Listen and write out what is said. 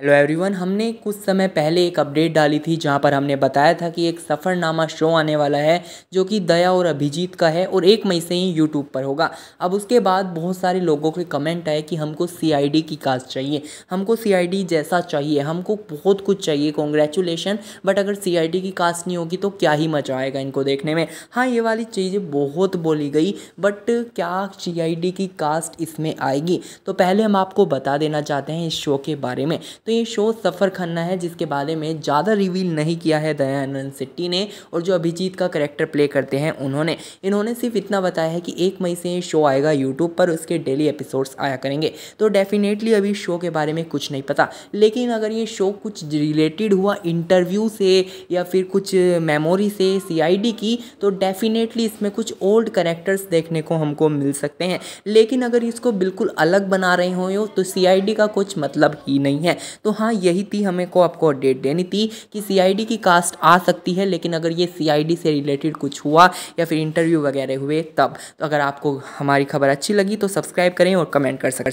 Hello everyone हमने कुछ समय पहले एक अपडेट डाली थी, जहाँ पर हमने बताया था कि एक सफ़रनामा शो आने वाला है, जो कि दया और अभिजीत का है, और एक मई से ही यूट्यूब पर होगा। अब उसके बाद बहुत सारे लोगों के कमेंट आए कि हमको सीआईडी की कास्ट चाहिए। हमको सीआईडी जैसा चाहिए, हमको बहुत कुछ चाहिए कॉन्ग्रेचुलेशन बट अगर CID की कास्ट नहीं होगी तो क्या ही मज़ा आएगा इनको देखने में। हाँ ये वाली चीज़ें बहुत बोली गई बट क्या CID की कास्ट इसमें आएगी? तो पहले हम आपको बता देना चाहते हैं इस शो के बारे में। तो तो ये शो सफ़र खन्ना है, जिसके बारे में ज़्यादा रिवील नहीं किया है दयानंद सिट्टी ने और जो अभिजीत का करेक्टर प्ले करते हैं उन्होंने। इन्होंने सिर्फ़ इतना बताया है कि एक मई से ये शो आएगा यूट्यूब पर, उसके डेली एपिसोड्स आया करेंगे। तो डेफिनेटली अभी शो के बारे में कुछ नहीं पता। लेकिन अगर ये शो कुछ रिलेटेड हुआ इंटरव्यू से या फिर कुछ मेमोरी से सीआईडी की तो डेफिनेटली इसमें कुछ ओल्ड करेक्टर्स देखने को हमको मिल सकते हैं। लेकिन अगर इसको बिल्कुल अलग बना रहे हो तो सीआईडी का कुछ मतलब ही नहीं है। तो हाँ यही थी हमें को आपको अपडेट देनी थी कि सीआईडी की कास्ट आ सकती है, लेकिन अगर ये सीआईडी से रिलेटेड कुछ हुआ या फिर इंटरव्यू वगैरह हुए तब तो अगर आपको हमारी खबर अच्छी लगी तो सब्सक्राइब करें और कमेंट कर सकते